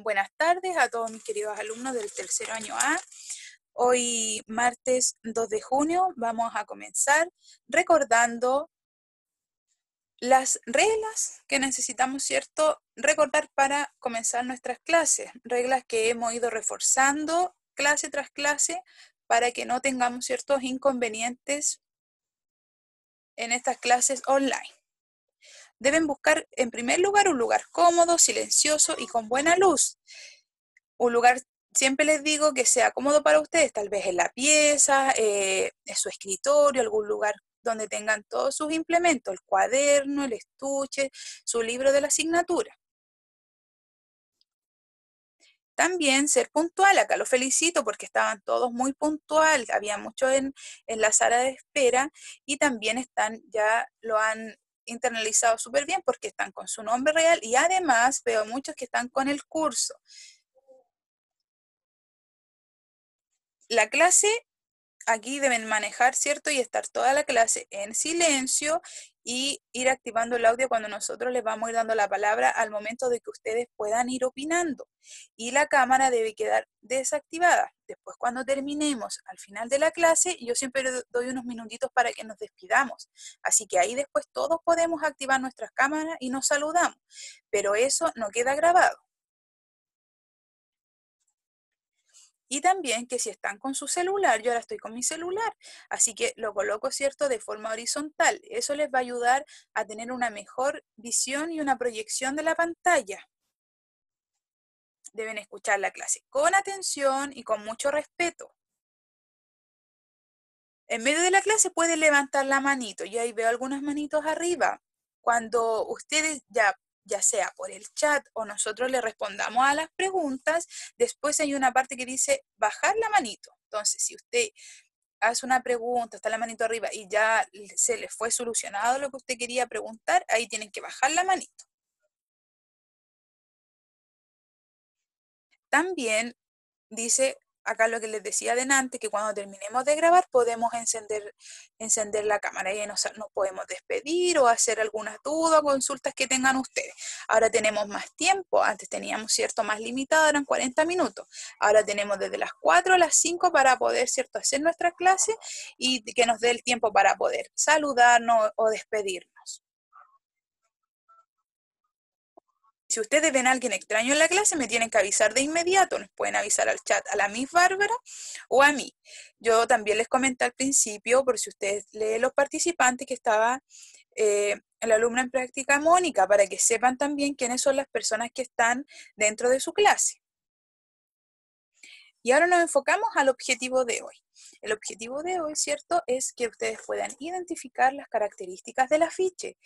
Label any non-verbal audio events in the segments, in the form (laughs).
Buenas tardes a todos mis queridos alumnos del tercer año A. Hoy, martes 2 de junio, vamos a comenzar recordando las reglas que necesitamos, ¿cierto?, recordar para comenzar nuestras clases. Reglas que hemos ido reforzando clase tras clase para que no tengamos ciertos inconvenientes en estas clases online deben buscar en primer lugar un lugar cómodo, silencioso y con buena luz. Un lugar, siempre les digo que sea cómodo para ustedes, tal vez en la pieza, eh, en su escritorio, algún lugar donde tengan todos sus implementos, el cuaderno, el estuche, su libro de la asignatura. También ser puntual, acá lo felicito porque estaban todos muy puntuales, había mucho en, en la sala de espera y también están, ya lo han internalizado súper bien porque están con su nombre real y además veo muchos que están con el curso. La clase aquí deben manejar, ¿cierto? Y estar toda la clase en silencio y ir activando el audio cuando nosotros les vamos a ir dando la palabra al momento de que ustedes puedan ir opinando. Y la cámara debe quedar desactivada. Después, cuando terminemos al final de la clase, yo siempre doy unos minutitos para que nos despidamos. Así que ahí después todos podemos activar nuestras cámaras y nos saludamos. Pero eso no queda grabado. Y también que si están con su celular, yo ahora estoy con mi celular, así que lo coloco, ¿cierto?, de forma horizontal. Eso les va a ayudar a tener una mejor visión y una proyección de la pantalla. Deben escuchar la clase con atención y con mucho respeto. En medio de la clase pueden levantar la manito. Yo ahí veo algunas manitos arriba. Cuando ustedes ya ya sea por el chat o nosotros le respondamos a las preguntas, después hay una parte que dice bajar la manito. Entonces, si usted hace una pregunta, está la manito arriba y ya se le fue solucionado lo que usted quería preguntar, ahí tienen que bajar la manito. También dice acá lo que les decía adelante, que cuando terminemos de grabar podemos encender, encender la cámara y nos, nos podemos despedir o hacer algunas dudas o consultas que tengan ustedes. Ahora tenemos más tiempo, antes teníamos, ¿cierto?, más limitado, eran 40 minutos. Ahora tenemos desde las 4 a las 5 para poder, ¿cierto?, hacer nuestra clase y que nos dé el tiempo para poder saludarnos o despedirnos. Si ustedes ven a alguien extraño en la clase, me tienen que avisar de inmediato. Nos pueden avisar al chat a la Miss Bárbara o a mí. Yo también les comenté al principio, por si ustedes leen los participantes, que estaba eh, la alumna en práctica Mónica, para que sepan también quiénes son las personas que están dentro de su clase. Y ahora nos enfocamos al objetivo de hoy. El objetivo de hoy, ¿cierto?, es que ustedes puedan identificar las características del afiche.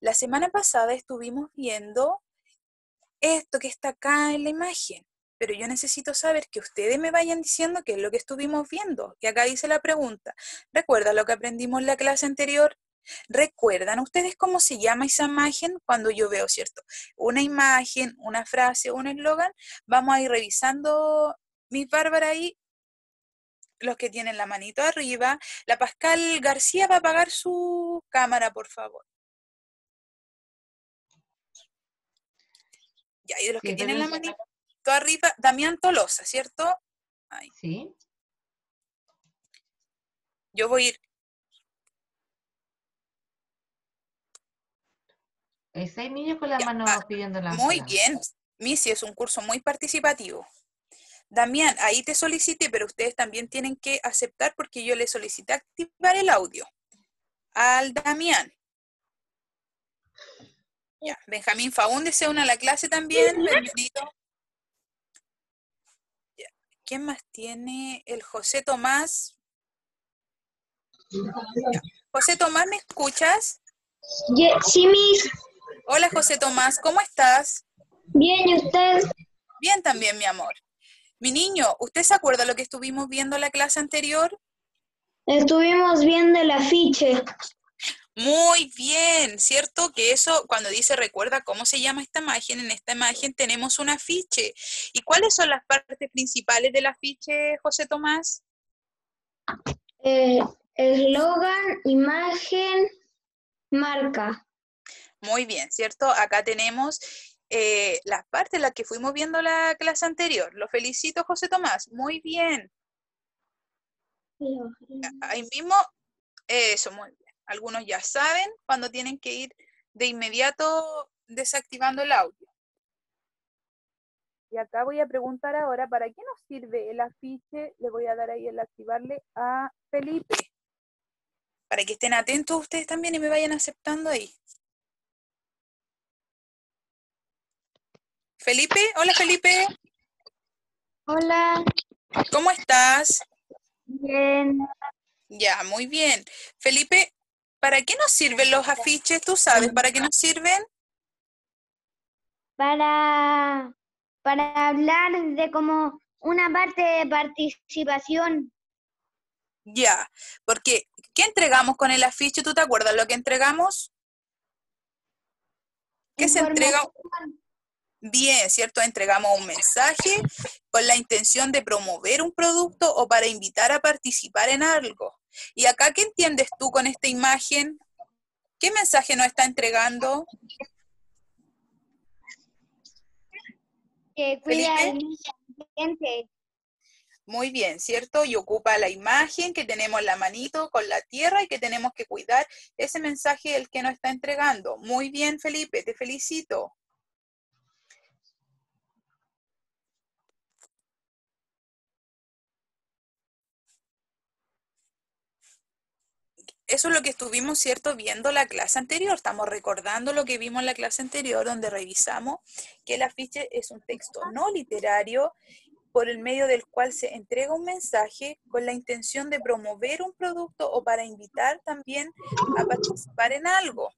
La semana pasada estuvimos viendo esto que está acá en la imagen, pero yo necesito saber que ustedes me vayan diciendo qué es lo que estuvimos viendo. Y acá dice la pregunta, ¿recuerdan lo que aprendimos en la clase anterior? ¿Recuerdan ustedes cómo se llama esa imagen cuando yo veo, cierto? Una imagen, una frase, un eslogan. Vamos a ir revisando, mi Bárbara, ahí, los que tienen la manito arriba. La Pascal García va a apagar su cámara, por favor. Ya, y de los que tienen la manito arriba, Damián Tolosa, ¿cierto? Sí. Yo voy a ir. Seis niños con la mano pidiendo la Muy bien. Missy es un curso muy participativo. Damián, ahí te solicité, pero ustedes también tienen que aceptar porque yo le solicité activar el audio. Al Damián. Ya, Benjamín Faúnde se une a la clase también. Bienvenido. ¿Quién más tiene? El José Tomás. José Tomás, ¿me escuchas? Sí, mis. Hola, José Tomás, ¿cómo estás? Bien, ¿y usted? Bien también, mi amor. Mi niño, ¿usted se acuerda lo que estuvimos viendo en la clase anterior? Estuvimos viendo el afiche. Muy bien, ¿cierto? Que eso, cuando dice recuerda cómo se llama esta imagen, en esta imagen tenemos un afiche. ¿Y cuáles son las partes principales del afiche, José Tomás? Eh, eslogan, imagen, marca. Muy bien, ¿cierto? Acá tenemos eh, las partes las que fuimos viendo la clase anterior. Lo felicito, José Tomás. Muy bien. Ahí mismo, eso, muy bien. Algunos ya saben cuando tienen que ir de inmediato desactivando el audio. Y acá voy a preguntar ahora, ¿para qué nos sirve el afiche? Le voy a dar ahí el activarle a Felipe. Para que estén atentos ustedes también y me vayan aceptando ahí. Felipe, hola Felipe. Hola. ¿Cómo estás? Bien. Ya, muy bien. Felipe, ¿para qué nos sirven los afiches? ¿Tú sabes para qué nos sirven? Para, para hablar de como una parte de participación. Ya, porque ¿qué entregamos con el afiche? ¿Tú te acuerdas lo que entregamos? ¿Qué se entrega? Bien, ¿cierto? Entregamos un mensaje con la intención de promover un producto o para invitar a participar en algo. ¿Y acá qué entiendes tú con esta imagen? ¿Qué mensaje nos está entregando? Que cuida al ambiente. Muy bien, ¿cierto? Y ocupa la imagen que tenemos en la manito con la tierra y que tenemos que cuidar ese mensaje el que nos está entregando. Muy bien, Felipe, te felicito. Eso es lo que estuvimos, ¿cierto?, viendo la clase anterior. Estamos recordando lo que vimos en la clase anterior, donde revisamos que el afiche es un texto no literario por el medio del cual se entrega un mensaje con la intención de promover un producto o para invitar también a participar en algo.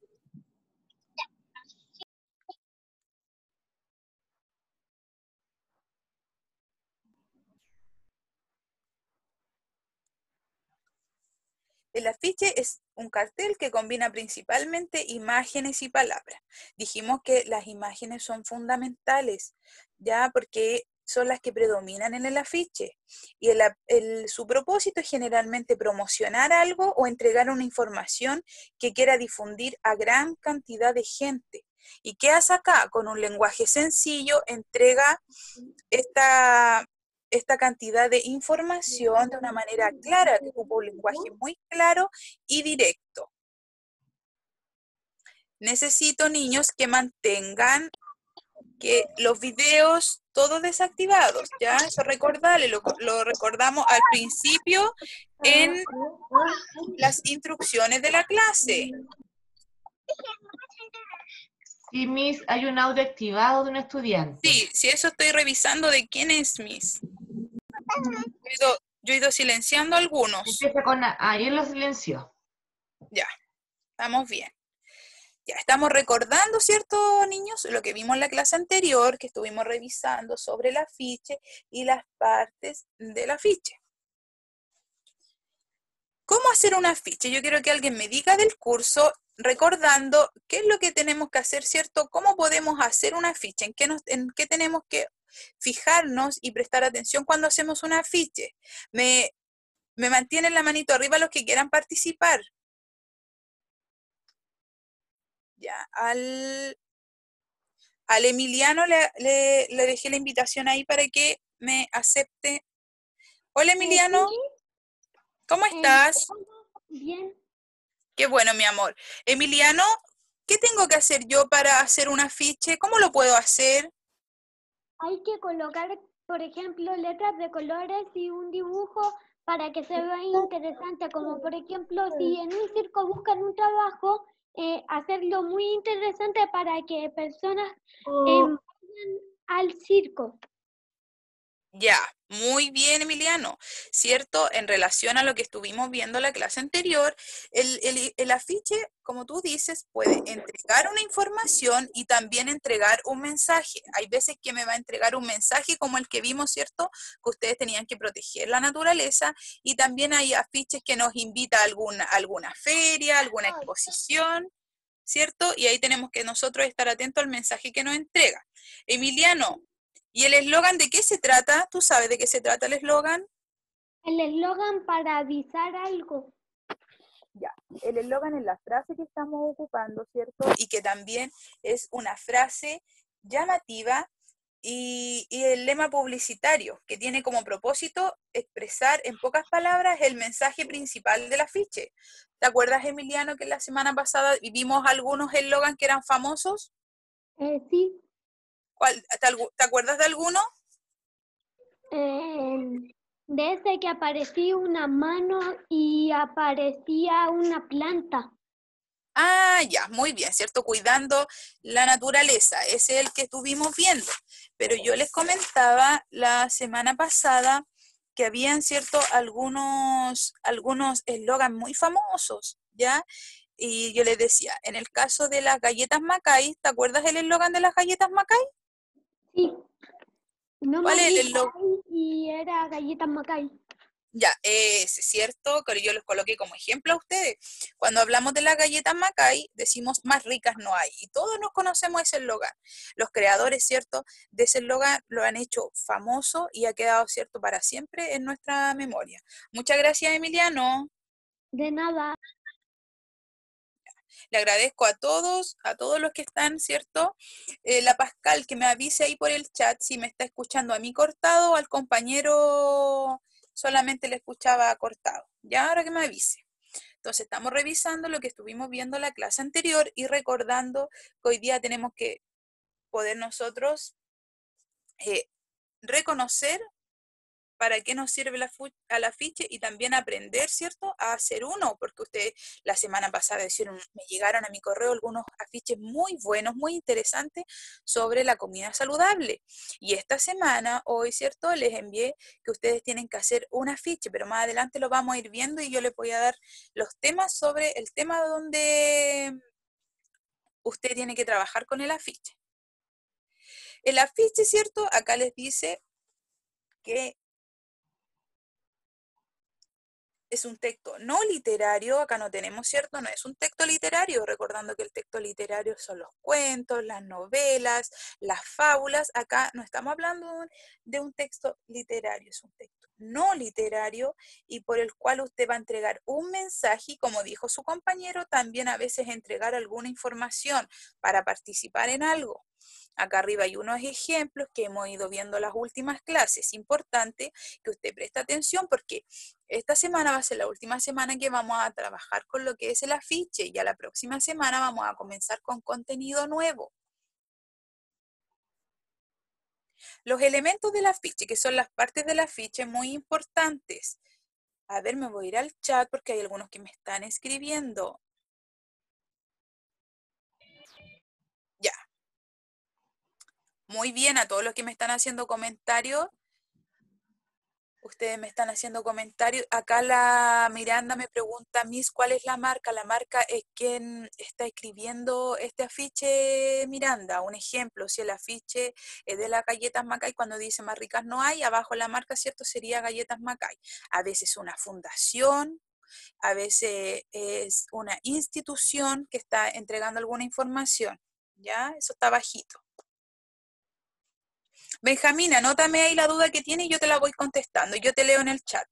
El afiche es un cartel que combina principalmente imágenes y palabras. Dijimos que las imágenes son fundamentales, ya porque son las que predominan en el afiche. Y su propósito es generalmente promocionar algo o entregar una información que quiera difundir a gran cantidad de gente. ¿Y qué hace acá? Con un lenguaje sencillo entrega esta, esta cantidad de información de una manera clara, que ocupa un lenguaje muy claro y directo. Necesito niños que mantengan que los videos todos desactivados, ¿ya? Eso recordarle, lo, lo recordamos al principio en las instrucciones de la clase. Sí, Miss, hay un audio activado de un estudiante. Sí, si eso estoy revisando de quién es Miss. Yo he ido, silenciando algunos. Empieza con, ahí lo silenció. Ya, estamos bien. Ya estamos recordando, ¿cierto, niños? Lo que vimos en la clase anterior, que estuvimos revisando sobre el afiche y las partes del afiche. ¿Cómo hacer un afiche? Yo quiero que alguien me diga del curso, recordando qué es lo que tenemos que hacer, ¿cierto? ¿Cómo podemos hacer un afiche? ¿En qué, en qué tenemos que fijarnos y prestar atención cuando hacemos un afiche? Me, me mantienen la manito arriba los que quieran participar. Ya, al, al Emiliano le, le, dejé la invitación ahí para que me acepte. Hola Emiliano, ¿cómo eh, estás? Bien. Qué bueno, mi amor. Emiliano, ¿qué tengo que hacer yo para hacer un afiche? ¿Cómo lo puedo hacer? Hay que colocar, por ejemplo, letras de colores y un dibujo para que se vea interesante, como por ejemplo, si en un circo buscan un trabajo, eh, hacerlo muy interesante para que personas eh, vayan al circo. Ya, muy bien, Emiliano. ¿Cierto? En relación a lo que estuvimos viendo en la clase anterior, el, el, afiche, como tú dices, puede entregar una información y también entregar un mensaje. Hay veces que me va a entregar un mensaje como el que vimos, ¿cierto? Que ustedes tenían que proteger la naturaleza y también hay afiches que nos invita a alguna, alguna feria, alguna exposición. ¿Cierto? Y ahí tenemos que nosotros estar atentos al mensaje que nos entrega. Emiliano, ¿Y el eslogan de qué se trata? ¿Tú sabes de qué se trata el eslogan? El eslogan para avisar algo. Ya, el eslogan es la frase que estamos ocupando, ¿cierto? Y que también es una frase llamativa y, y el lema publicitario, que tiene como propósito expresar en pocas palabras el mensaje principal del afiche. ¿Te acuerdas, Emiliano, que la semana pasada vimos algunos eslogans que eran famosos? Eh, sí, ¿Cuál- te, acuerdas de alguno? eh, de ese que aparecía una mano y aparecía una planta. Ah, ya, muy bien, ¿cierto? Cuidando la naturaleza, ese es el que estuvimos viendo. Pero yo les comentaba la semana pasada que habían, ¿cierto? Algunos, algunos eslogans muy famosos, ¿ya? Y yo les decía, en el caso de las galletas Macay, ¿te acuerdas el eslogan de las galletas Macay? Sí. No ¿Cuál es el eslogan? Y era galletas Macay. Ya, ese, ¿cierto? Que yo los coloqué como ejemplo a ustedes. Cuando hablamos de las galletas Macay, decimos más ricas no hay. Y todos nos conocemos ese eslogan. Los creadores, ¿cierto? De ese eslogan lo han hecho famoso y ha quedado, ¿cierto? Para siempre en nuestra memoria. Muchas gracias, Emiliano. De nada. Le agradezco a todos, a todos los que están, ¿cierto? Eh, la Pascal, que me avise ahí por el chat si me está escuchando a mí cortado al compañero solamente le escuchaba cortado. Ya, ahora que me avise. Entonces, estamos revisando lo que estuvimos viendo en la clase anterior y recordando que hoy día tenemos que poder nosotros eh, reconocer para qué nos sirve la afiche y también aprender, ¿cierto?, a hacer uno, porque ustedes la semana pasada hicieron, me llegaron a mi correo algunos afiches muy buenos, muy interesantes sobre la comida saludable. Y esta semana, hoy, ¿cierto?, les envié que ustedes tienen que hacer un afiche, pero más adelante lo vamos a ir viendo y yo les voy a dar los temas sobre el tema donde usted tiene que trabajar con el afiche. El afiche, ¿cierto? Acá les dice que es un texto no literario, acá no tenemos, ¿cierto? No es un texto literario, recordando que el texto literario son los cuentos, las novelas, las fábulas. Acá no estamos hablando de un texto literario, es un texto no literario y por el cual usted va a entregar un mensaje y como dijo su compañero, también a veces entregar alguna información para participar en algo. Acá arriba hay unos ejemplos que hemos ido viendo las últimas clases. Importante que usted preste atención porque esta semana va a ser la última semana que vamos a trabajar con lo que es el afiche y a la próxima semana vamos a comenzar con contenido nuevo. Los elementos del afiche, que son las partes del afiche muy importantes. A ver, me voy a ir al chat porque hay algunos que me están escribiendo. Muy bien, a todos los que me están haciendo comentarios. Ustedes me están haciendo comentarios. Acá la Miranda me pregunta, Miss, ¿cuál es la marca? La marca es quien está escribiendo este afiche, Miranda. Un ejemplo, si el afiche es de las galletas Macay, cuando dice más ricas no hay, abajo la marca, ¿cierto? Sería galletas Macay. A veces una fundación, a veces es una institución que está entregando alguna información. ¿Ya? Eso está bajito. Benjamín, anótame ahí la duda que tiene y yo te la voy contestando. Yo te leo en el chat.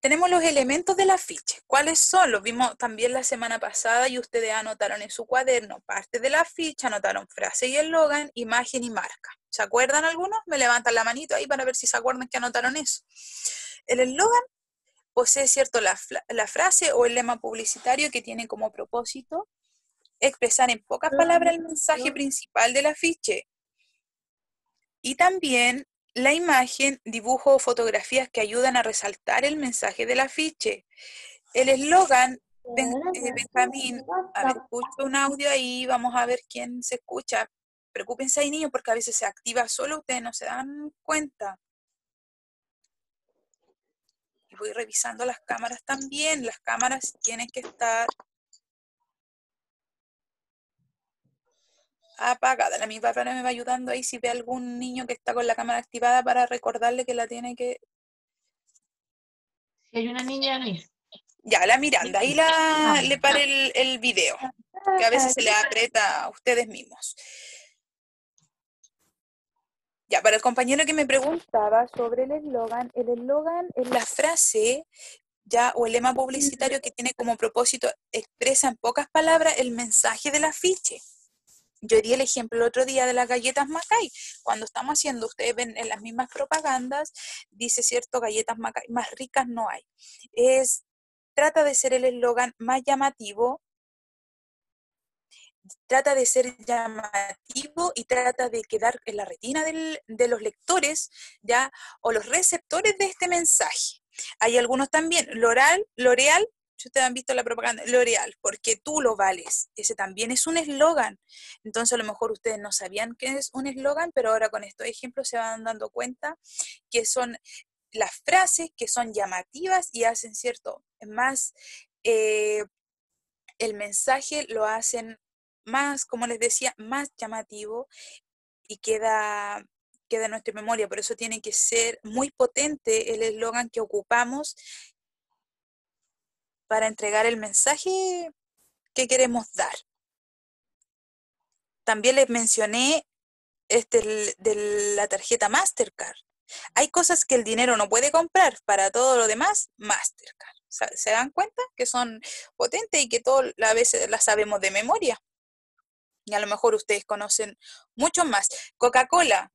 Tenemos los elementos del afiche. ¿Cuáles son? Los vimos también la semana pasada y ustedes anotaron en su cuaderno parte de la ficha, anotaron frase y eslogan, imagen y marca. ¿Se acuerdan algunos? Me levantan la manito ahí para ver si se acuerdan que anotaron eso. El eslogan posee, ¿cierto?, la, la frase o el lema publicitario que tiene como propósito expresar en pocas palabras el mensaje principal del afiche. Y también la imagen, dibujo o fotografías que ayudan a resaltar el mensaje del afiche. El eslogan, ben, eh, Benjamín, a ver, escucho un audio ahí, vamos a ver quién se escucha. Preocúpense ahí, niños, porque a veces se activa solo, ustedes no se dan cuenta. Y voy revisando las cámaras también. Las cámaras tienen que estar apagada. La mi papá me va ayudando ahí si ve algún niño que está con la cámara activada para recordarle que la tiene que. Si hay una niña, Miss. Ya, la Miranda, ahí la, le paré el, el video, que a veces se le aprieta a ustedes mismos. Ya, para el compañero que me preguntaba sobre el eslogan, el eslogan es la frase ya o el lema publicitario que tiene como propósito expresa en pocas palabras el mensaje del afiche. Yo di el ejemplo el otro día de las galletas Macay. Cuando estamos haciendo, ustedes ven en las mismas propagandas, dice cierto, galletas Macay, más ricas no hay. Es, trata de ser el eslogan más llamativo, trata de ser llamativo y trata de quedar en la retina de los lectores ya o los receptores de este mensaje. Hay algunos también, L'Oreal ustedes han visto la propaganda, L'Oreal, porque tú lo vales. Ese también es un eslogan. Entonces a lo mejor ustedes no sabían que es un eslogan, pero ahora con estos ejemplos se van dando cuenta que son las frases que son llamativas y hacen cierto, más, eh, el mensaje lo hacen más, como les decía, más llamativo y queda queda en nuestra memoria, por eso tiene que ser muy potente el eslogan que ocupamos para entregar el mensaje que queremos dar. También les mencioné este de la tarjeta Mastercard. Hay cosas que el dinero no puede comprar, para todo lo demás, Mastercard. ¿Se dan cuenta que son potentes y que todo a veces las sabemos de memoria? Y a lo mejor ustedes conocen mucho más. Coca-Cola,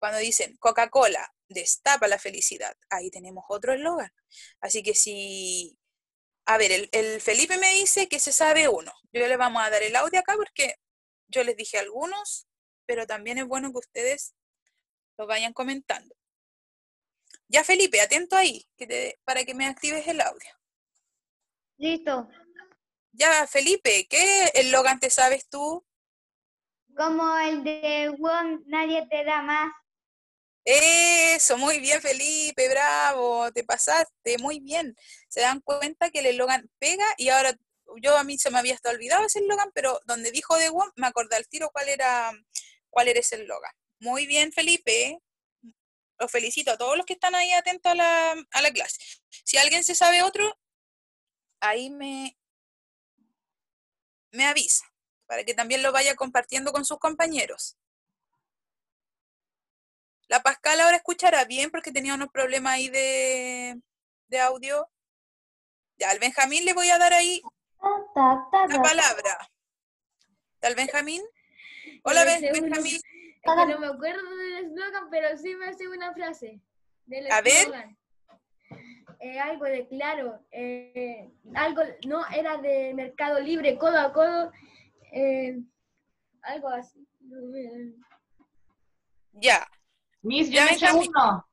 cuando dicen Coca-Cola, destapa la felicidad, ahí tenemos otro eslogan. Así que si a ver, el, Felipe me dice que se sabe uno. Yo le vamos a dar el audio acá porque yo les dije algunos, pero también es bueno que ustedes lo vayan comentando. Ya Felipe, atento ahí, para que me actives el audio. Listo. Ya Felipe, ¿qué eslogan te sabes tú? Como el de One, nadie te da más. Eso, muy bien, Felipe, bravo, te pasaste, muy bien. Se dan cuenta que el eslogan pega y ahora yo a mí se me había olvidado ese eslogan, pero donde dijo de One me acordé al tiro cuál era, cuál era ese eslogan. Muy bien, Felipe. Los felicito a todos los que están ahí atentos a la, a la clase. Si alguien se sabe otro, ahí me, me avisa para que también lo vaya compartiendo con sus compañeros. La Pascal ahora escuchará bien porque tenía unos problemas ahí de, audio. Ya, al Benjamín le voy a dar ahí la palabra. ¿Al Benjamín? Hola, Benjamín. no me acuerdo del eslogan, pero sí me hace una frase. a ver. Eh, algo de claro. Eh, algo, no, era de Mercado Libre, codo a codo. Eh, algo así. Ya. Miss, yo me uno.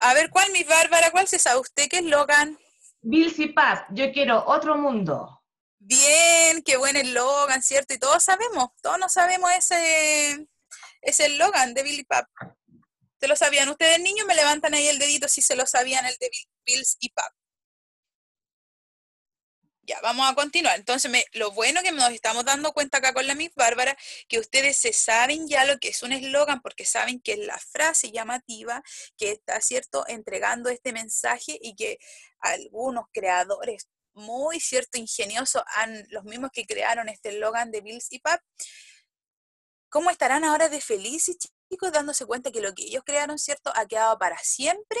A ver, ¿cuál, Miss Bárbara? ¿Cuál se sabe usted qué eslogan? Bills y Paz, yo quiero otro mundo. Bien, qué buen eslogan, ¿cierto? Y todos sabemos, todos no sabemos ese eslogan de Billy Pap. ¿Se lo sabían ustedes, niños? Me levantan ahí el dedito si se lo sabían el de Bills y Pap. Ya, vamos a continuar. Entonces, lo bueno que nos estamos dando cuenta acá con la Miss Bárbara, que ustedes se saben ya lo que es un eslogan, porque saben que es la frase llamativa que está, ¿cierto?, entregando este mensaje y que algunos creadores muy, ¿cierto?, ingeniosos, han, los mismos que crearon este eslogan de Bills y Pap, ¿cómo estarán ahora de felices, chicos, dándose cuenta que lo que ellos crearon, ¿cierto?, ha quedado para siempre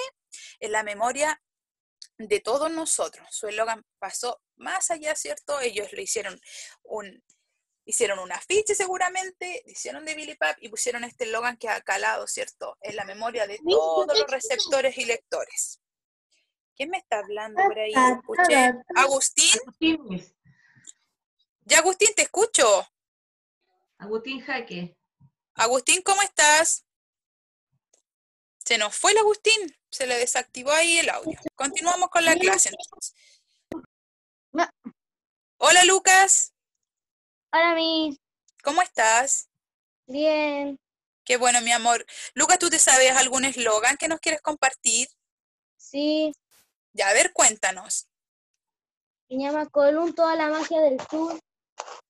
en la memoria de todos nosotros. Su eslogan pasó más allá, ¿cierto? Ellos lo hicieron un, hicieron un afiche seguramente, hicieron de Billy Pap y pusieron este eslogan que ha calado, ¿cierto? En la memoria de todos los receptores y lectores. ¿Quién me está hablando por ahí? Escuché. ¿Agustín? Ya, Agustín, te escucho. Agustín Jaque. Agustín, ¿cómo estás? Se nos fue el Agustín, se le desactivó ahí el audio. Continuamos con la clase entonces. Hola Lucas. Hola Miss. ¿Cómo estás? Bien. Qué bueno, mi amor. Lucas, ¿tú te sabes algún eslogan que nos quieres compartir? Sí. Ya, a ver, cuéntanos. Se llama Colum, toda la magia del sur.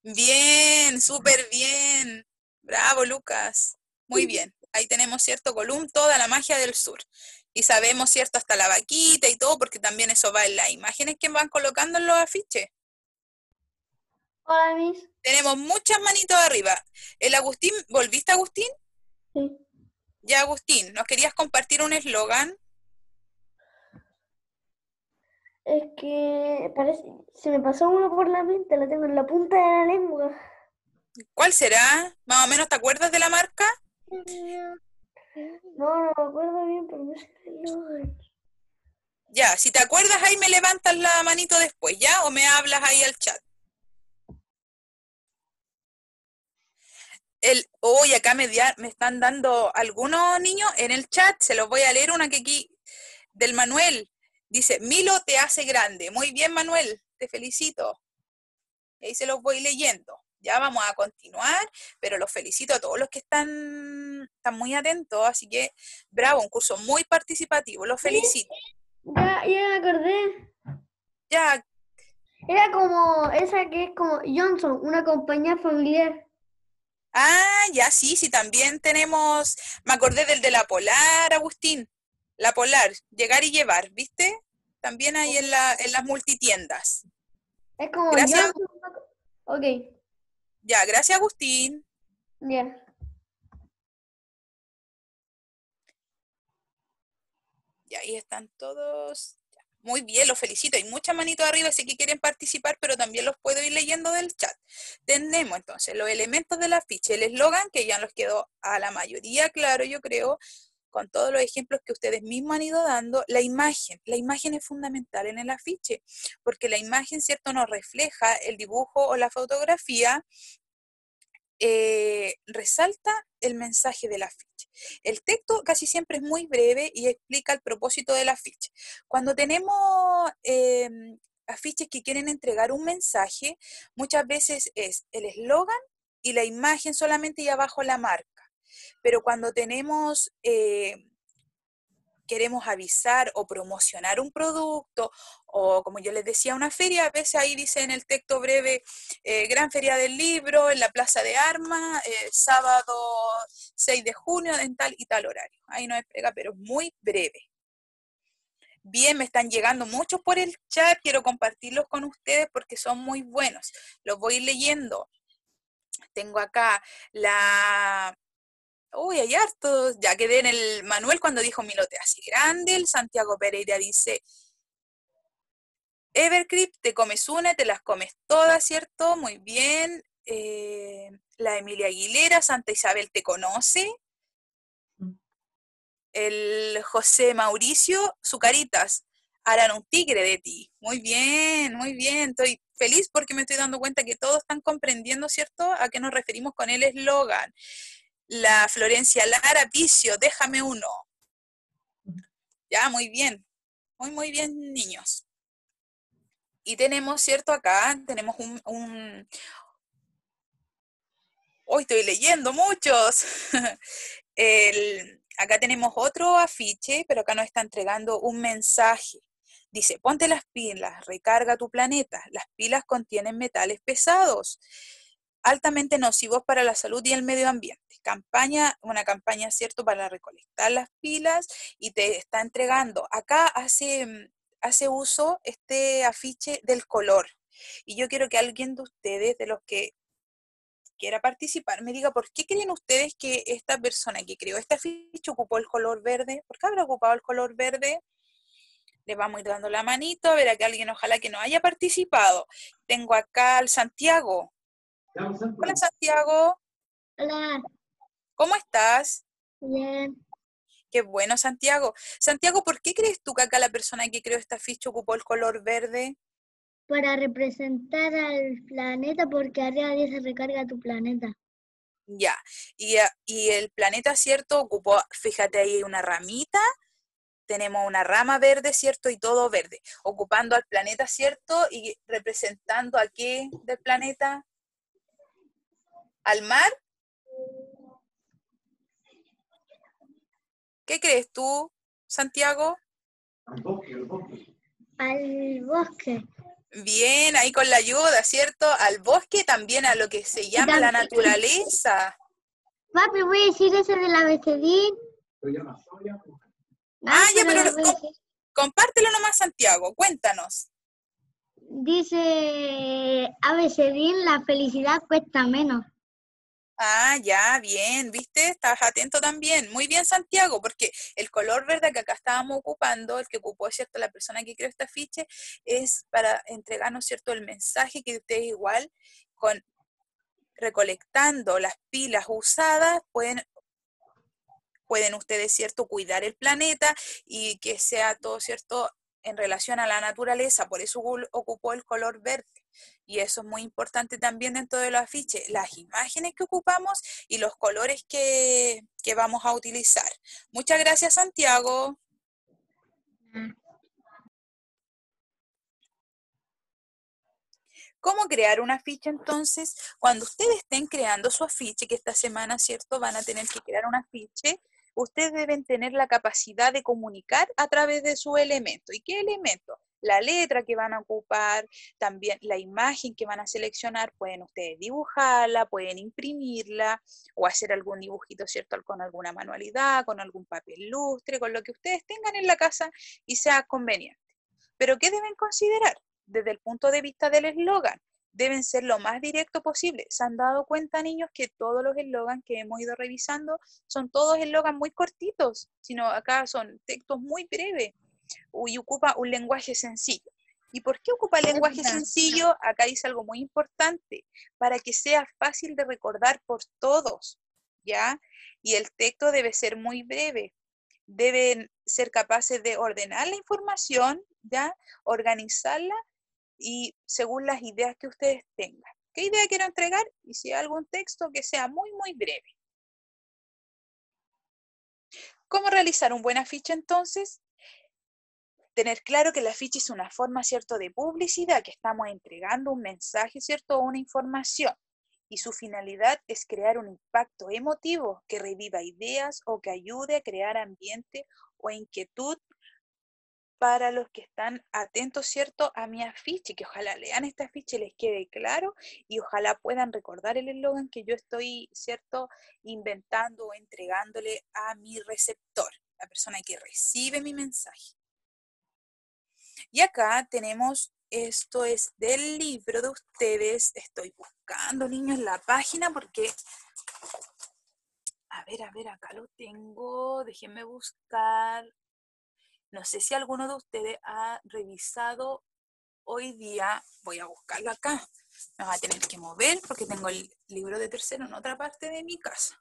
Bien, súper bien. Bravo, Lucas. Muy bien. Ahí tenemos, ¿cierto? Colum, toda la magia del sur y sabemos, ¿cierto?, hasta la vaquita y todo, porque también eso va en las imágenes que van colocando en los afiches. Hola, Miss. Tenemos muchas manitos arriba. El Agustín, ¿volviste, Agustín? Sí. Ya, Agustín, ¿nos querías compartir un eslogan? Es que parece, se me pasó uno por la mente, lo tengo en la punta de la lengua. ¿Cuál será? ¿Más o menos te acuerdas de la marca? No, no me acuerdo bien, pero no sé. Ya, si te acuerdas ahí me levantas la manito después, ¿ya? O me hablas ahí al chat. El, hoy acá me, me están dando algunos niños en el chat, se los voy a leer una que aquí del Manuel. Dice, Milo te hace grande. Muy bien, Manuel, te felicito. Y ahí se los voy leyendo. Ya vamos a continuar, pero los felicito a todos los que están, están muy atentos, así que bravo, un curso muy participativo, los felicito. Ya, ya me acordé. Ya, Era como esa que es como Johnson, una compañía familiar. Ah, ya sí, sí, también tenemos, me acordé del de la Polar, Agustín, la Polar, llegar y llevar, ¿viste? También hay en, la, en las multitiendas. Es como Gracias. Johnson. Ok, Ya, gracias Agustín. ya. Y ahí están todos. Muy bien, los felicito. Hay muchas manitos arriba, sé que quieren participar, pero también los puedo ir leyendo del chat. Tenemos entonces los elementos de la ficha, el eslogan, que ya nos quedó a la mayoría claro, yo creo, con todos los ejemplos que ustedes mismos han ido dando, la imagen. La imagen es fundamental en el afiche, porque la imagen, ¿cierto?, nos refleja el dibujo o la fotografía, eh, resalta el mensaje del afiche. El texto casi siempre es muy breve y explica el propósito del afiche. Cuando tenemos eh, afiches que quieren entregar un mensaje, muchas veces es el eslogan y la imagen solamente y abajo la marca. Pero cuando tenemos, eh, queremos avisar o promocionar un producto, o como yo les decía, una feria, a veces ahí dice en el texto breve, eh, Gran Feria del Libro, en la Plaza de Armas, eh, sábado 6 de junio, en tal y tal horario. Ahí no es pega, pero muy breve. Bien, me están llegando muchos por el chat, quiero compartirlos con ustedes porque son muy buenos. Los voy leyendo. Tengo acá la... Uy, hay hartos. Ya quedé en el Manuel cuando dijo Milote así grande. El Santiago Pereira dice, Evercrypt, te comes una, te las comes todas, ¿cierto? Muy bien. Eh, la Emilia Aguilera, Santa Isabel te conoce. El José Mauricio, Zucaritas, harán un tigre de ti. Muy bien, muy bien. Estoy feliz porque me estoy dando cuenta que todos están comprendiendo, ¿cierto? A qué nos referimos con el eslogan. La Florencia Lara Picio, déjame uno. Ya, muy bien. Muy, muy bien, niños. Y tenemos, ¿cierto? Acá tenemos un... un... Hoy estoy leyendo muchos. (laughs) El, acá tenemos otro afiche, pero acá nos está entregando un mensaje. Dice, ponte las pilas, recarga tu planeta. Las pilas contienen metales pesados, altamente nocivos para la salud y el medio ambiente. Campaña, una campaña, ¿cierto?, para recolectar las pilas y te está entregando. Acá hace, hace uso este afiche del color. Y yo quiero que alguien de ustedes, de los que quiera participar, me diga por qué creen ustedes que esta persona que creó este afiche ocupó el color verde. ¿Por qué habrá ocupado el color verde? Le vamos a ir dando la manito, a ver a que alguien ojalá que no haya participado. Tengo acá al Santiago. Hola Santiago, Hola, ¿cómo estás? bien. Qué bueno Santiago. Santiago, ¿por qué crees tú que acá la persona que creó este afiche ocupó el color verde? Para representar al planeta, porque arriba dice recarga tu planeta. Ya, y, y el planeta, ¿cierto? Ocupó, fíjate ahí una ramita, tenemos una rama verde, ¿cierto? Y todo verde, ocupando al planeta, ¿cierto? Y representando a qué del planeta? ¿Al mar? ¿Qué crees tú, Santiago? Al bosque. Bien, ahí con la ayuda, ¿cierto? Al bosque, también a lo que se llama la naturaleza. Papi, voy a decir ese del abecedín. Ah, ya, pero lo lo- com- compártelo nomás, Santiago, cuéntanos. Dice abecedín, la felicidad cuesta menos. Ah, ya, bien, ¿viste? Estás atento también. Muy bien, Santiago, porque el color verde que acá estábamos ocupando, el que ocupó, ¿cierto? La persona que creó este afiche, es para entregarnos, ¿cierto? El mensaje que ustedes igual, con recolectando las pilas usadas, pueden, pueden ustedes, ¿cierto?, cuidar el planeta y que sea todo, ¿cierto?, en relación a la naturaleza, por eso ocupó el color verde. Y eso es muy importante también dentro de los afiches, las imágenes que ocupamos y los colores que, que vamos a utilizar. Muchas gracias, Santiago. ¿Cómo crear un afiche entonces? Cuando ustedes estén creando su afiche, que esta semana, ¿cierto? Van a tener que crear un afiche, ustedes deben tener la capacidad de comunicar a través de su elemento. ¿Y qué elemento? La letra que van a ocupar, también la imagen que van a seleccionar, pueden ustedes dibujarla, pueden imprimirla o hacer algún dibujito, ¿cierto? Con alguna manualidad, con algún papel lustre, con lo que ustedes tengan en la casa y sea conveniente. Pero ¿qué deben considerar? desde el punto de vista del eslogan, deben ser lo más directo posible. ¿Se han dado cuenta, niños, que todos los eslogans que hemos ido revisando son todos eslogans muy cortitos, sino acá son textos muy breves y ocupa un lenguaje sencillo. ¿Y por qué ocupa el lenguaje sencillo? Acá dice algo muy importante, para que sea fácil de recordar por todos, ¿ya? Y el texto debe ser muy breve. Deben ser capaces de ordenar la información, ¿ya? Organizarla y según las ideas que ustedes tengan. ¿Qué idea quiero entregar? Y si hay algún texto que sea muy, muy breve. ¿Cómo realizar un buen afiche entonces? Tener claro que el afiche es una forma, ¿cierto?, de publicidad, que estamos entregando un mensaje, ¿cierto?, o una información. Y su finalidad es crear un impacto emotivo que reviva ideas o que ayude a crear ambiente o inquietud para los que están atentos, ¿cierto?, a mi afiche, que ojalá lean este afiche, les quede claro y ojalá puedan recordar el eslogan que yo estoy, ¿cierto?, inventando o entregándole a mi receptor, la persona que recibe mi mensaje. Y acá tenemos, esto es del libro de ustedes, estoy buscando, niños, la página porque... A ver, a ver, acá lo tengo, déjenme buscar. No sé si alguno de ustedes ha revisado hoy día, voy a buscarlo acá, me va a tener que mover porque tengo el libro de tercero en otra parte de mi casa.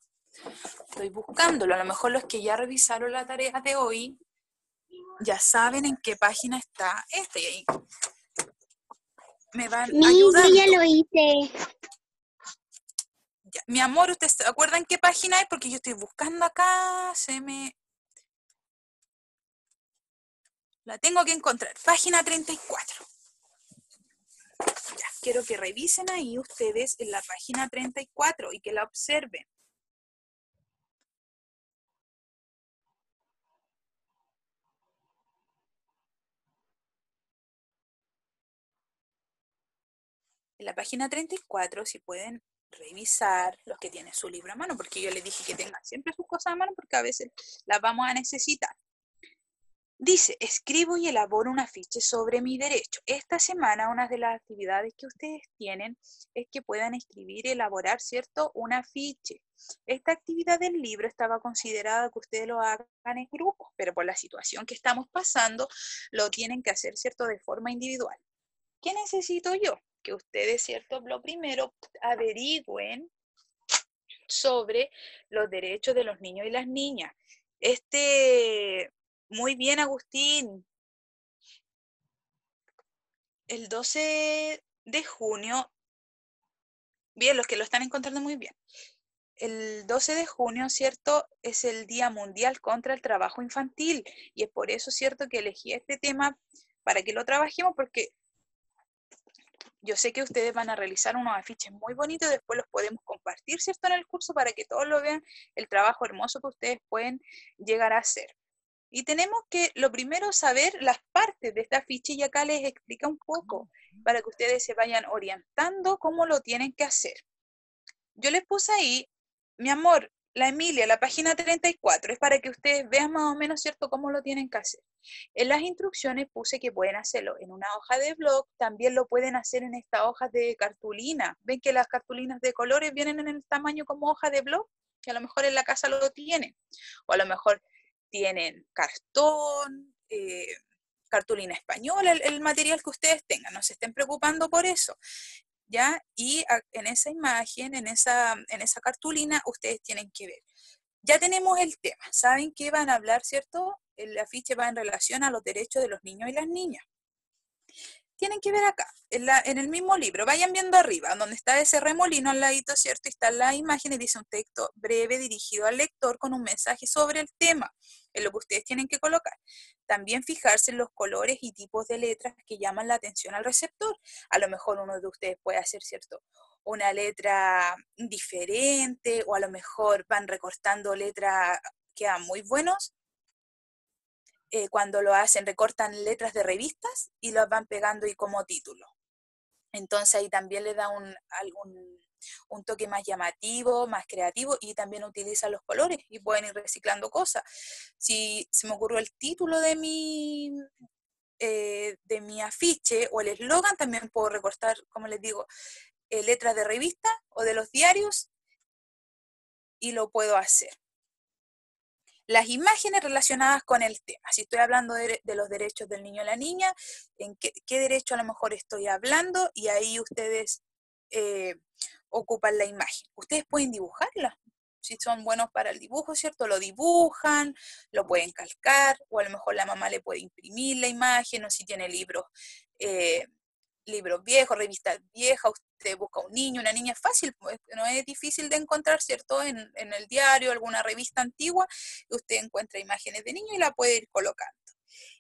Estoy buscándolo, a lo mejor los que ya revisaron la tarea de hoy ya saben en qué página está este y ahí me van a ayudar. ya lo hice. mi amor, ¿ustedes se acuerdan qué página es? Porque yo estoy buscando acá, se me la tengo que encontrar. Página 34. Ya, quiero que revisen ahí ustedes en la página 34 y que la observen. En la página 34, si pueden revisar los que tienen su libro a mano, porque yo les dije que tengan siempre sus cosas a mano, porque a veces las vamos a necesitar. Dice, escribo y elaboro un afiche sobre mi derecho. Esta semana una de las actividades que ustedes tienen es que puedan escribir y elaborar, ¿cierto? Un afiche. Esta actividad del libro estaba considerada que ustedes lo hagan en grupo, pero por la situación que estamos pasando, lo tienen que hacer, ¿cierto? De forma individual. ¿Qué necesito yo? Que ustedes, ¿cierto? Lo primero, averigüen sobre los derechos de los niños y las niñas. Este muy bien, Agustín. El 12 de junio, bien, los que lo están encontrando muy bien. El 12 de junio, ¿cierto? Es el Día Mundial contra el Trabajo Infantil y es por eso, ¿cierto?, que elegí este tema para que lo trabajemos porque yo sé que ustedes van a realizar unos afiches muy bonitos, después los podemos compartir, ¿cierto?, en el curso para que todos lo vean, el trabajo hermoso que ustedes pueden llegar a hacer. Y tenemos que, lo primero, saber las partes de esta ficha y acá les explica un poco para que ustedes se vayan orientando cómo lo tienen que hacer. Yo les puse ahí, mi amor, la Emilia, la página 34, es para que ustedes vean más o menos, ¿cierto?, cómo lo tienen que hacer. En las instrucciones puse que pueden hacerlo en una hoja de blog, también lo pueden hacer en esta hoja de cartulina. ¿Ven que las cartulinas de colores vienen en el tamaño como hoja de blog? Que a lo mejor en la casa lo tienen. O a lo mejor tienen cartón, eh, cartulina española, el, material que ustedes tengan, no se estén preocupando por eso. Y en esa imagen, en esa, en esa cartulina, ustedes tienen que ver. Ya tenemos el tema. ¿Saben qué van a hablar, cierto? El afiche va en relación a los derechos de los niños y las niñas. Tienen que ver acá, en, la- en el mismo libro. Vayan viendo arriba, donde está ese remolino al ladito, ¿cierto? Está la imagen y dice un texto breve dirigido al lector con un mensaje sobre el tema. Es lo que ustedes tienen que colocar. También fijarse en los colores y tipos de letras que llaman la atención al receptor. A lo mejor uno de ustedes puede hacer, ¿cierto? Una letra diferente o a lo mejor van recortando letras que quedan muy buenos. Eh, cuando lo hacen, recortan letras de revistas y las van pegando y como título. Entonces ahí también le da un, algún, un toque más llamativo, más creativo y también utilizan los colores y pueden ir reciclando cosas. Si se me ocurrió el título de mi, eh, de mi afiche o el eslogan, también puedo recortar, como les digo, eh, letras de revista o de los diarios y lo puedo hacer. Las imágenes relacionadas con el tema. Si estoy hablando de, los derechos del niño o la niña, en qué, qué, derecho a lo mejor estoy hablando y ahí ustedes eh, ocupan la imagen. Ustedes pueden dibujarla. Si son buenos para el dibujo, ¿cierto? Lo dibujan, lo pueden calcar, o a lo mejor la mamá le puede imprimir la imagen, o si tiene libros, eh, libros viejos, revistas viejas, usted busca un niño, una niña, es fácil, pues, no es difícil de encontrar, ¿cierto? En, en, el diario, alguna revista antigua, usted encuentra imágenes de niño y la puede ir colocando.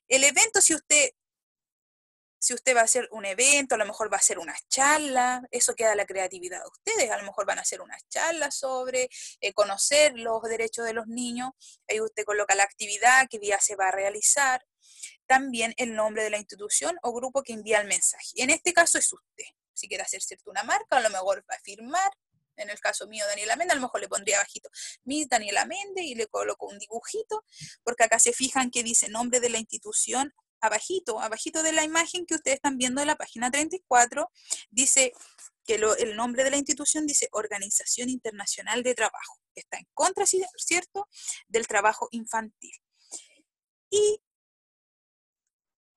El evento, si usted, si usted va a hacer un evento, a lo mejor va a hacer una charla, eso queda a la creatividad de ustedes, a lo mejor van a hacer una charla sobre eh, conocer los derechos de los niños, ahí usted coloca la actividad, qué día se va a realizar, también el nombre de la institución o grupo que envía el mensaje. En este caso es usted. Si quiere hacer cierto una marca, a lo mejor va a firmar. En el caso mío, Daniela Mende, a lo mejor le pondría bajito mi Daniela Mende y le coloco un dibujito, porque acá se fijan que dice nombre de la institución abajito, abajito de la imagen que ustedes están viendo en la página 34, dice que el nombre de la institución dice Organización Internacional de Trabajo, que está en contra, ¿cierto?, del trabajo infantil. Y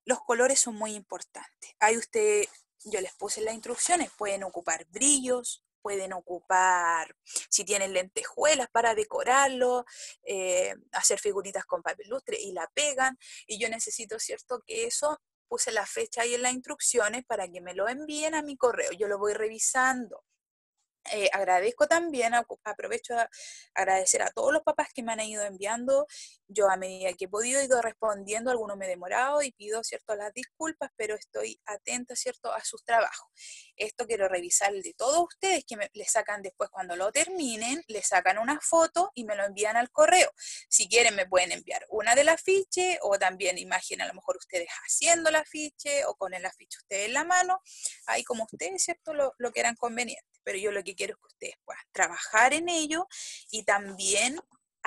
los colores son muy importantes. Ahí usted, yo les puse las instrucciones, pueden ocupar brillos, pueden ocupar, si tienen lentejuelas para decorarlo, eh, hacer figuritas con papel lustre y la pegan. Y yo necesito, ¿cierto? Que eso puse la fecha ahí en las instrucciones para que me lo envíen a mi correo. Yo lo voy revisando. Eh, agradezco también, aprovecho a agradecer a todos los papás que me han ido enviando. Yo a medida que he podido he ido respondiendo, algunos me he demorado y pido cierto las disculpas, pero estoy atenta cierto a sus trabajos. Esto quiero revisar de todos ustedes que me, le sacan después cuando lo terminen, le sacan una foto y me lo envían al correo. Si quieren me pueden enviar una del afiche o también imagen a lo mejor ustedes haciendo el afiche o con el afiche ustedes en la mano, ahí como ustedes cierto lo, lo quieran conveniente pero yo lo que quiero es que ustedes puedan trabajar en ello y también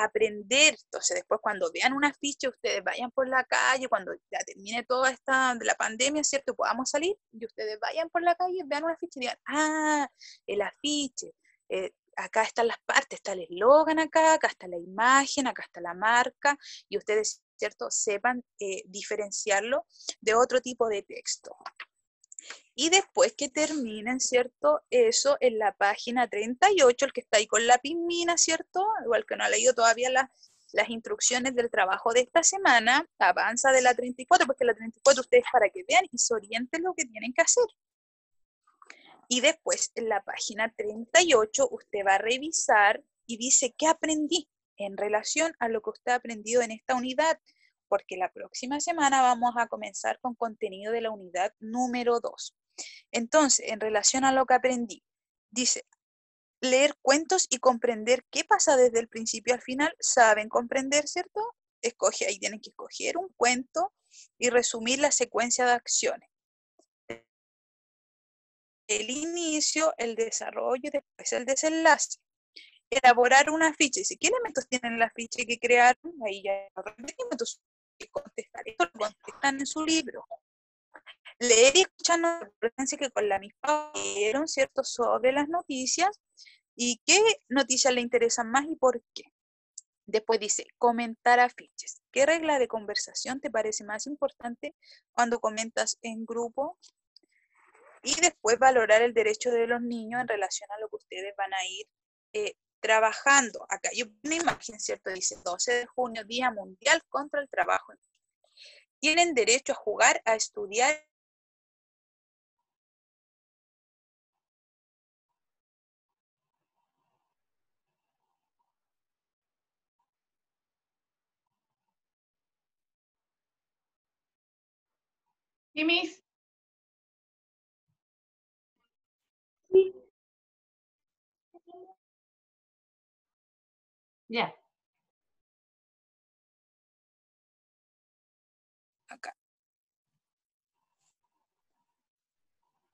aprender. Entonces, después cuando vean un afiche, ustedes vayan por la calle, cuando ya termine toda esta de la pandemia, ¿cierto? Podamos salir y ustedes vayan por la calle, vean un afiche y digan, ah, el afiche. Eh, acá están las partes, está el eslogan acá, acá está la imagen, acá está la marca, y ustedes, ¿cierto?, sepan eh, diferenciarlo de otro tipo de texto. Y después que terminen, ¿cierto? Eso en la página 38, el que está ahí con la pimina, ¿cierto? Igual que no ha leído todavía la, las instrucciones del trabajo de esta semana, avanza de la 34, porque la 34 ustedes para que vean y se orienten lo que tienen que hacer. Y después en la página 38 usted va a revisar y dice, ¿qué aprendí en relación a lo que usted ha aprendido en esta unidad? Porque la próxima semana vamos a comenzar con contenido de la unidad número 2. Entonces, en relación a lo que aprendí, dice, leer cuentos y comprender qué pasa desde el principio al final, saben comprender, ¿cierto? Escoge, ahí tienen que escoger un cuento y resumir la secuencia de acciones. El inicio, el desarrollo y después el desenlace. Elaborar una ficha. Dice, ¿qué elementos tienen la ficha que crearon? Ahí ya entonces contestar. Esto lo contestan en su libro leer y escuchar noticias que con la misma ¿cierto?, sobre las noticias y qué noticias le interesan más y por qué. Después dice, comentar afiches. ¿Qué regla de conversación te parece más importante cuando comentas en grupo? y después valorar el derecho de los niños en relación a lo que ustedes van a ir eh, trabajando. Acá hay una imagen, ¿cierto? Dice 12 de junio, Día Mundial contra el Trabajo. Tienen derecho a jugar, a estudiar ¿Y mis? Ya. acá.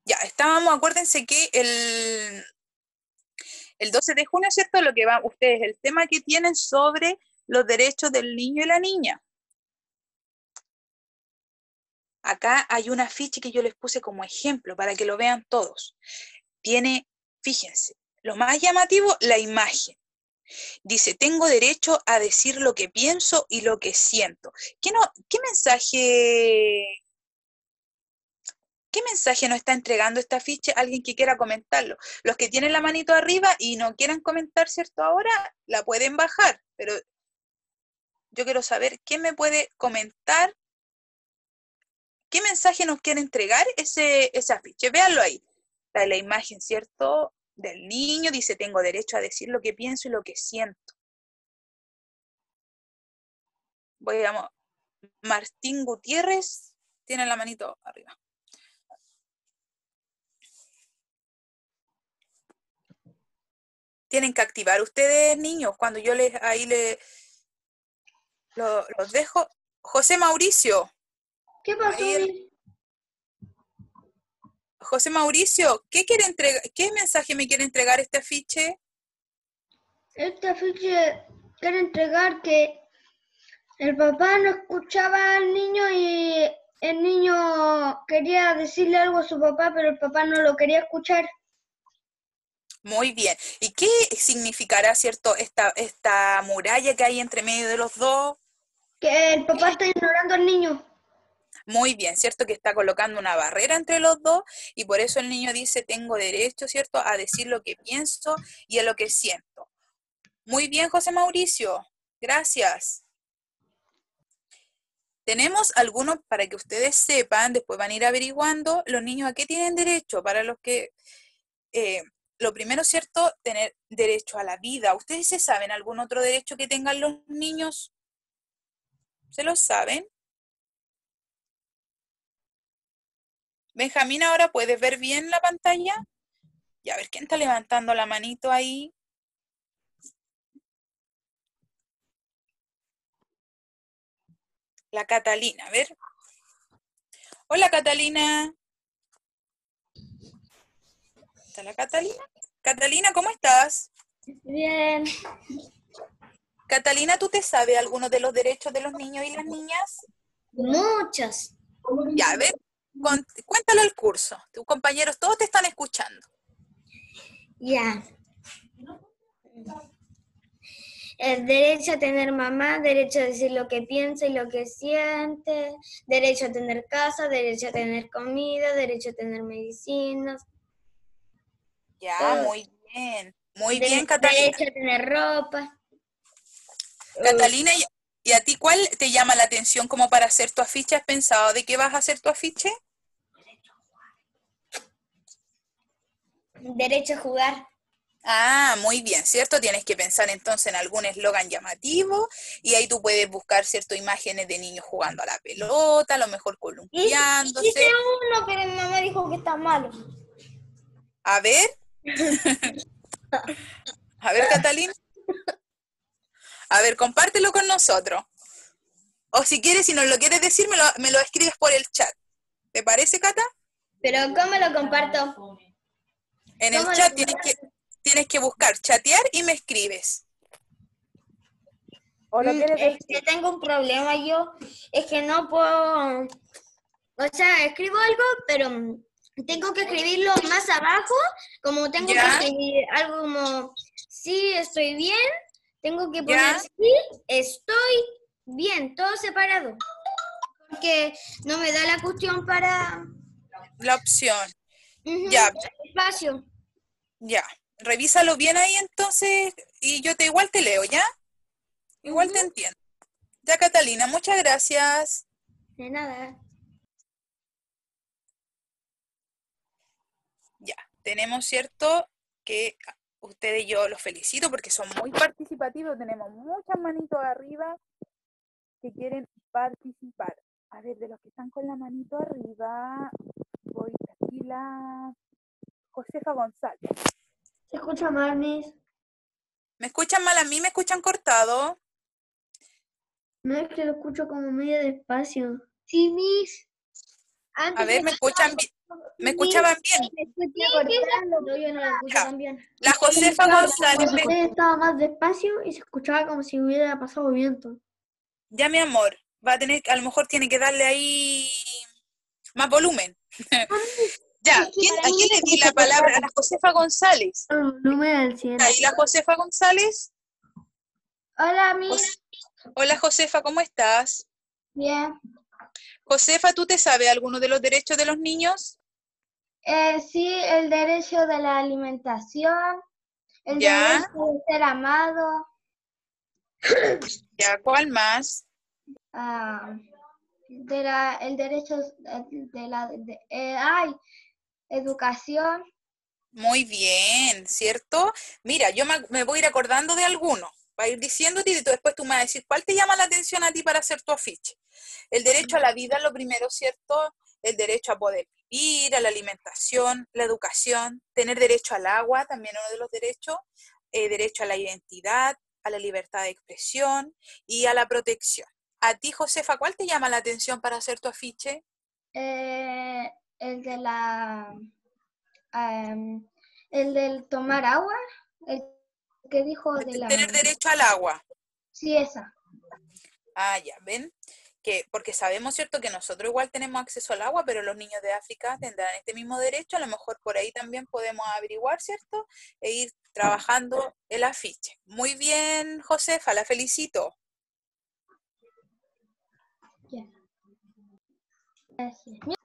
Ya, estábamos, acuérdense que el, el 12 de junio, ¿cierto? Lo que va, ustedes, el tema que tienen sobre los derechos del niño y la niña. Acá hay una ficha que yo les puse como ejemplo para que lo vean todos. Tiene, fíjense, lo más llamativo, la imagen. Dice, tengo derecho a decir lo que pienso y lo que siento. ¿Qué, no, qué mensaje ¿Qué mensaje nos está entregando esta ficha? Alguien que quiera comentarlo. Los que tienen la manito arriba y no quieran comentar, ¿cierto? Ahora la pueden bajar, pero yo quiero saber quién me puede comentar. ¿Qué mensaje nos quiere entregar ese, ese afiche? Véanlo ahí. La, la imagen, ¿cierto? Del niño dice, tengo derecho a decir lo que pienso y lo que siento. Voy a... Martín Gutiérrez tiene la manito arriba. tienen que activar ustedes, niños, cuando yo les ahí le lo- los dejo. José Mauricio, ¿Qué pasó? Ahí José Mauricio, ¿qué quiere qué mensaje me quiere entregar este afiche? Este afiche quiere entregar que el papá no escuchaba al niño y el niño quería decirle algo a su papá, pero el papá no lo quería escuchar. Muy bien. ¿Y qué significará, cierto, esta, esta muralla que hay entre medio de los dos? Que el papá está ignorando al niño. Muy bien, ¿cierto? Que está colocando una barrera entre los dos y por eso el niño dice, tengo derecho, ¿cierto? A decir lo que pienso y a lo que siento. Muy bien, José Mauricio. Gracias. Tenemos algunos, para que ustedes sepan, después van a ir averiguando, los niños a qué tienen derecho, para los que, eh, lo primero, ¿cierto? Tener derecho a la vida. ¿Ustedes se saben algún otro derecho que tengan los niños? ¿Se lo saben? Benjamín, ahora puedes ver bien la pantalla. Y a ver quién está levantando la manito ahí. La Catalina, a ver. Hola Catalina. ¿Está la Catalina? Catalina, ¿cómo estás? Bien. Catalina, ¿tú te sabes algunos de los derechos de los niños y las niñas? Muchas. Ya, a ver, cuéntalo al curso. Tus compañeros todos te están escuchando. Ya. El derecho a tener mamá, derecho a decir lo que piensa y lo que siente, derecho a tener casa, derecho a tener comida, derecho a tener medicinas, Ya, Todo. muy bien. Muy bien, Catalina. derecho a tener ropa. Catalina, ¿y- ¿y a ti cuál te llama la atención como para hacer tu afiche? ¿Has pensado de qué vas a hacer tu afiche? Derecho a jugar. Ah, muy bien, ¿cierto? Tienes que pensar entonces en algún eslogan llamativo y ahí tú puedes buscar, ¿cierto? Imágenes de niños jugando a la pelota, a lo mejor columpiándose. Hice uno, pero mi mamá dijo que está malo. A ver. A ver, Catalina. A ver, compártelo con nosotros. O si quieres, si nos lo quieres decir, me lo, me lo escribes por el chat. ¿Te parece, Cata? Pero ¿cómo lo comparto? En el ¿Cómo lo chat tienes que, tienes que buscar chatear y me escribes. ¿O lo Mm, es que tengo un problema yo, es que no puedo, o sea, escribo algo, pero tengo que escribirlo más abajo, como tengo Ya. que escribir algo como, sí, estoy bien, tengo que poner, Ya. sí, estoy bien, todo separado, porque no me da la cuestión para, La opción. Ya, Espacio. ya. Revísalo bien ahí entonces y yo te igual te leo, ¿ya? Igual te entiendo. Ya, Catalina, muchas gracias. De nada. Ya, tenemos cierto que ustedes y yo los felicito porque son muy participativos, tenemos muchas manitos arriba que quieren participar. A ver, de los que están con la manito arriba, aquí la Josefa González. ¿Se escucha mal, Miss? ¿Me escuchan mal a mí? ¿Me escuchan cortado? No es que lo escucho como medio despacio. Sí, Miss. A ver, ¿me escuchan bien? ¿Me escuchaban bien? La Josefa González, me- Usted estaba más despacio y se escuchaba como si hubiera pasado viento. ya mi amor, va a tener, a lo mejor tiene que darle ahí más volumen. Ya, ¿quién, ¿a quién le di la palabra? A la Josefa González. Al 100. Ahí la Josefa González. Hola, Miss. Hola Josefa, ¿cómo estás? Bien. Josefa, ¿tú te sabes alguno de los derechos de los niños? Eh, sí, el derecho de la alimentación, el Ya. derecho de ser amado, Ya, ¿cuál más? ah, de la, el derecho de, de la, eh, ay, educación. Muy bien, ¿cierto? Mira, yo me, voy a ir acordando de alguno. Va a ir diciéndote y después tú me vas a decir cuál te llama la atención a ti para hacer tu afiche. El derecho a la vida lo primero, ¿cierto? El derecho a poder vivir, a la alimentación, la educación, tener derecho al agua, también uno de los derechos, eh, derecho a la identidad, a la libertad de expresión y a la protección. A ti, Josefa, ¿cuál te llama la atención para hacer tu afiche? eh, el de la, el del tomar agua, el que dijo de la, Tener derecho al agua. sí, esa. Ah, ya, ven, que porque sabemos, ¿cierto?, que nosotros igual tenemos acceso al agua, pero los niños de África tendrán este mismo derecho, a lo mejor por ahí también podemos averiguar, ¿cierto?, e ir trabajando el afiche. Muy bien, Josefa, la felicito. Gracias.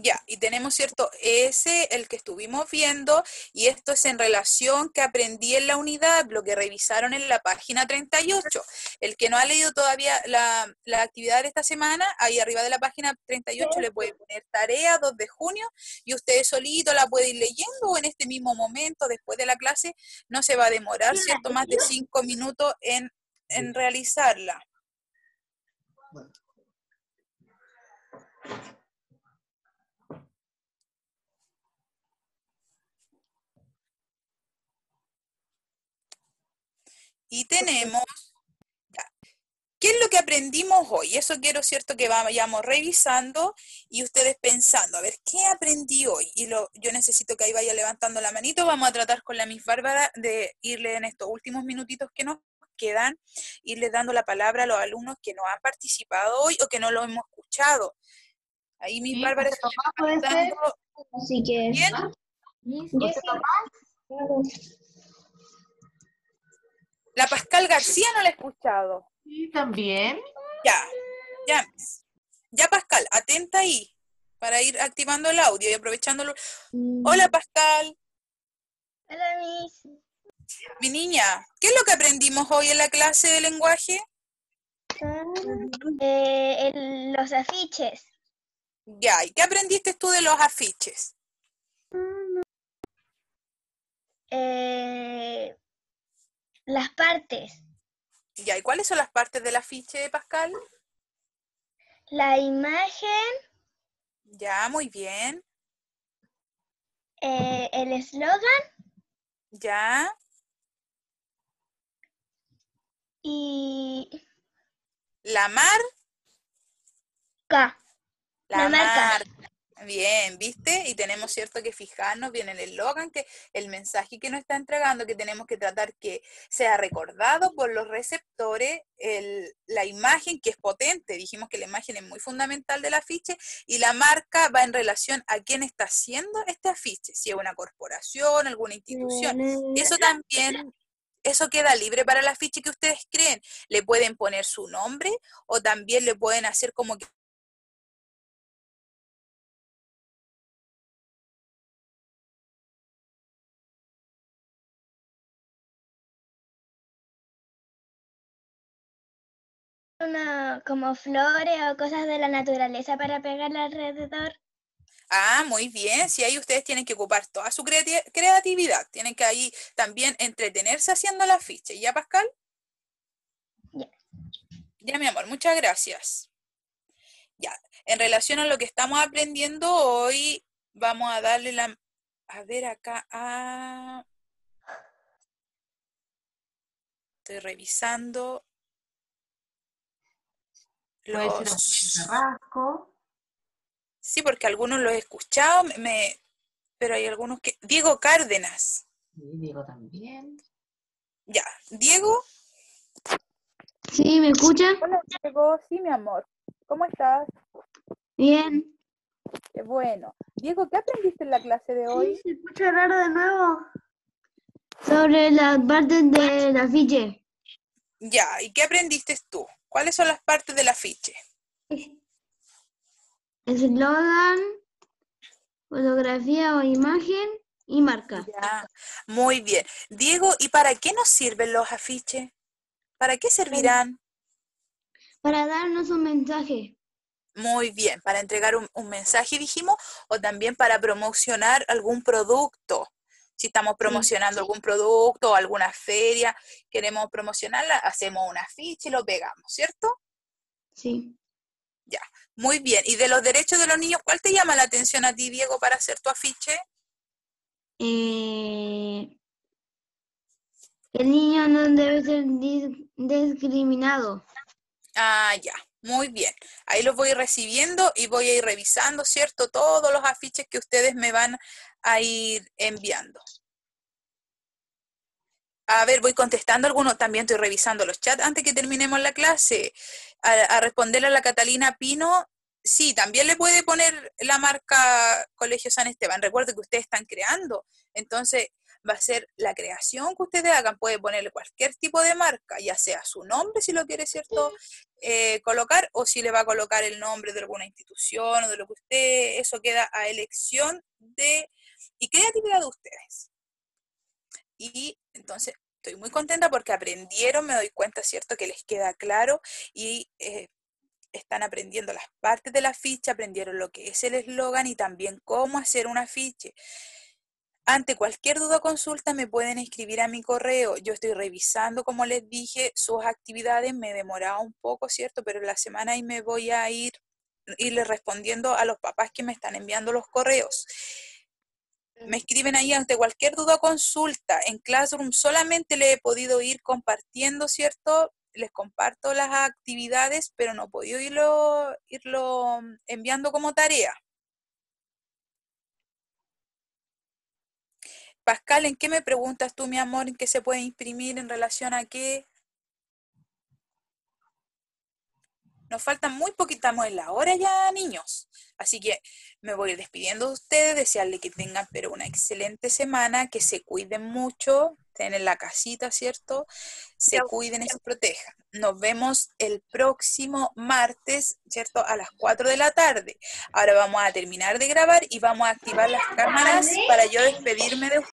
Ya, y tenemos, ¿cierto? Ese, el que estuvimos viendo, y esto es en relación que aprendí en la unidad, lo que revisaron en la página 38. El que no ha leído todavía la, la actividad de esta semana, ahí arriba de la página 38 le puede poner tarea 2 de junio, y usted solito la puede ir leyendo o en este mismo momento, después de la clase, no se va a demorar, ¿cierto? Más de cinco minutos en, en realizarla. Y tenemos, ya, ¿qué es lo que aprendimos hoy? Eso quiero, ¿cierto? Que vayamos revisando y ustedes pensando, a ver, ¿qué aprendí hoy? Y lo, yo necesito que ahí vaya levantando la manito. Vamos a tratar con la Miss Bárbara de irle en estos últimos minutitos que nos quedan, irles dando la palabra a los alumnos que no han participado hoy o que no lo hemos escuchado. Ahí Miss Sí, Bárbara está Así que, bien. José Tomás, La Pascal García no la he escuchado. sí, también. Ya, ya. Ya, Pascal, atenta ahí para ir activando el audio y aprovechándolo. Hola, Pascal, Hola, Miss. mi niña. ¿Qué es lo que aprendimos hoy en la clase de lenguaje? Eh, el- los afiches. Ya, ¿y qué aprendiste tú de los afiches? Eh, las partes. Ya, ¿y cuáles son las partes del afiche, Pascal? La imagen, Ya, muy bien. eh, el eslogan Ya, y la mar, K. la, La marca. marca. Bien, ¿viste? Y tenemos cierto que fijarnos bien en el eslogan, que el mensaje que nos está entregando, que tenemos que tratar que sea recordado por los receptores, el- la imagen que es potente, dijimos que la imagen es muy fundamental del afiche, y la marca va en relación a quién está haciendo este afiche, si es una corporación, alguna institución. Eso también, eso queda libre para el afiche que ustedes creen. Le pueden poner su nombre o también le pueden hacer como que una, como flores o cosas de la naturaleza para pegarle alrededor. Ah, muy bien. Sí, ahí ustedes tienen que ocupar toda su creati- creatividad. Tienen que ahí también entretenerse haciendo la ficha. ¿Ya, Pascal? Ya. Ya, mi amor, muchas gracias. Ya, en relación a lo que estamos aprendiendo hoy, vamos a darle la... A ver acá, a... Estoy revisando Puede ser un churrasco. Sí, porque algunos los he escuchado, me- me... pero hay algunos que... Diego Cárdenas. Y digo también. Ya, Diego. Sí, ¿me escucha? Hola, Diego. Sí, mi amor. ¿Cómo estás? Bien. Qué bueno. Diego, ¿qué aprendiste en la clase de hoy? ¿Se escucha raro de nuevo? Sobre las partes del afiche. Ya, ¿y qué aprendiste tú? ¿Cuáles son las partes del afiche? Eslogan, fotografía o imagen y marca. Ya, muy bien. Diego, ¿y para qué nos sirven los afiches? ¿Para qué servirán? Para darnos un mensaje. Muy bien, para entregar un, un mensaje, dijimos, o también para promocionar algún producto. Si estamos promocionando algún producto o alguna feria, queremos promocionarla, hacemos un afiche y lo pegamos, ¿cierto? Sí. Muy bien. ¿Y de los derechos de los niños, cuál te llama la atención a ti, Diego, para hacer tu afiche? Eh, el niño no debe ser dis- discriminado. Ah, ya, muy bien. Ahí los voy recibiendo y voy a ir revisando, ¿cierto? Todos los afiches que ustedes me van a ir enviando. A ver, voy contestando algunos, también estoy revisando los chats antes que terminemos la clase. A, responderle a la Catalina Pino, sí, también le puede poner la marca Colegio San Esteban. Recuerde que ustedes están creando, entonces va a ser la creación que ustedes hagan. Puede ponerle cualquier tipo de marca, ya sea su nombre, si lo quiere, ¿cierto? eh, colocar, o si le va a colocar el nombre de alguna institución o de lo que usted, eso queda a elección de y creatividad de ustedes. Y entonces estoy muy contenta porque aprendieron, me doy cuenta, ¿cierto? Que les queda claro y eh, están aprendiendo las partes de la ficha, aprendieron lo que es el eslogan y también cómo hacer un afiche. Ante cualquier duda o consulta me pueden escribir a mi correo. Yo estoy revisando, como les dije, sus actividades. Me he demorado un poco, ¿cierto? Pero la semana ahí me voy a ir irle respondiendo a los papás que me están enviando los correos. Me escriben ahí ante cualquier duda o consulta. En Classroom solamente le he podido ir compartiendo, ¿cierto? Les comparto las actividades, pero no he podido irlo, irlo enviando como tarea. Pascal, ¿en qué me preguntas tú, mi amor? ¿En qué se puede imprimir en relación a qué? Nos faltan muy poquita, estamos en la hora ya, niños. Así que me voy despidiendo de ustedes, desearle que tengan pero una excelente semana, que se cuiden mucho, estén en la casita, ¿cierto? Se cuiden y se protejan. Nos vemos el próximo martes, ¿cierto? A las 4 de la tarde. Ahora vamos a terminar de grabar y vamos a activar las cámaras para yo despedirme de ustedes.